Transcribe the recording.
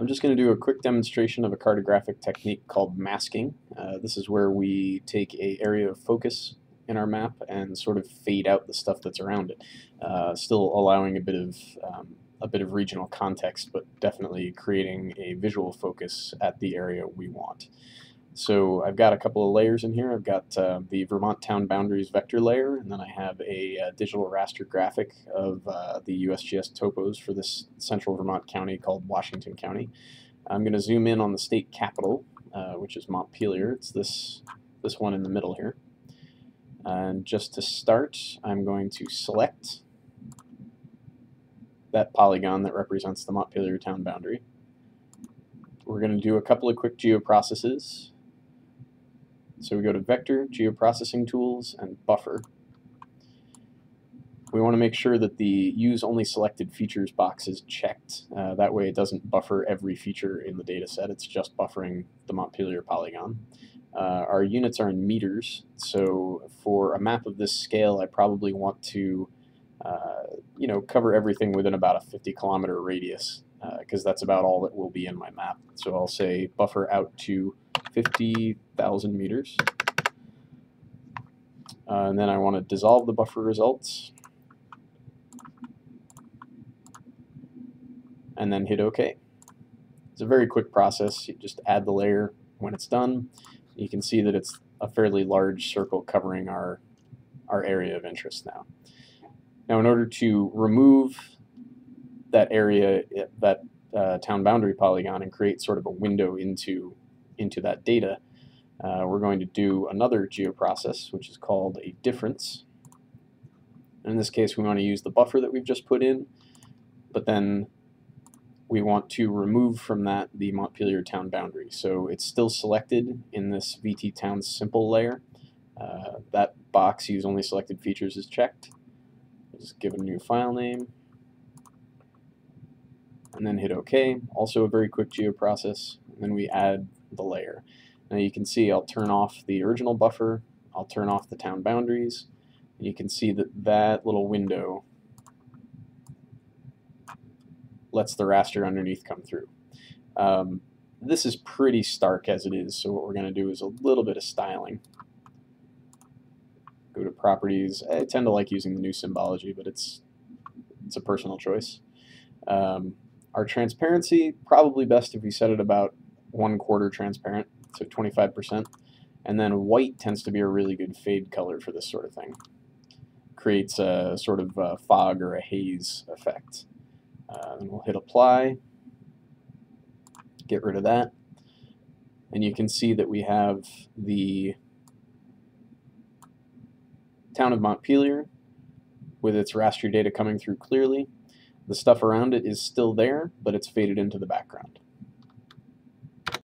I'm just going to do a quick demonstration of a cartographic technique called masking. Uh, this is where we take a area of focus in our map and sort of fade out the stuff that's around it, uh, still allowing a bit of um, a bit of regional context, but definitely creating a visual focus at the area we want. So I've got a couple of layers in here. I've got uh, the Vermont Town Boundaries vector layer, and then I have a, a uh, digital raster graphic of uh, the USGS topos for this central Vermont county called Washington County. I'm going to zoom in on the state capital, uh, which is Montpelier. It's this, this one in the middle here. And just to start, I'm going to select that polygon that represents the Montpelier town boundary. We're going to do a couple of quick geoprocesses. So we go to Vector, Geoprocessing Tools, and Buffer. We want to make sure that the Use Only Selected Features box is checked. Uh, that way it doesn't buffer every feature in the data set. It's just buffering the Montpelier polygon. Uh, our units are in meters, so for a map of this scale, I probably want to uh, you know, cover everything within about a 50 kilometer radius because uh, that's about all that will be in my map. So I'll say buffer out to 50,000 meters. Uh, and then I want to dissolve the buffer results. And then hit OK. It's a very quick process. You just add the layer when it's done. You can see that it's a fairly large circle covering our, our area of interest now. Now, in order to remove that area, that uh, town boundary polygon, and create sort of a window into, into that data, uh, we're going to do another geoprocess, which is called a difference. And in this case, we want to use the buffer that we've just put in, but then we want to remove from that the Montpelier town boundary. So it's still selected in this VT town simple layer. Uh, that box use only selected features is checked. Just give a new file name and then hit OK. Also a very quick geoprocess. And then we add the layer. Now you can see I'll turn off the original buffer. I'll turn off the town boundaries. And you can see that that little window lets the raster underneath come through. Um, this is pretty stark as it is, so what we're going to do is a little bit of styling go to properties. I tend to like using the new symbology, but it's it's a personal choice. Um, our transparency, probably best if we set it about one quarter transparent, so 25%. And then white tends to be a really good fade color for this sort of thing. Creates a sort of a fog or a haze effect. Uh, and we'll hit apply, get rid of that. And you can see that we have the town of Montpelier with its raster data coming through clearly. The stuff around it is still there, but it's faded into the background.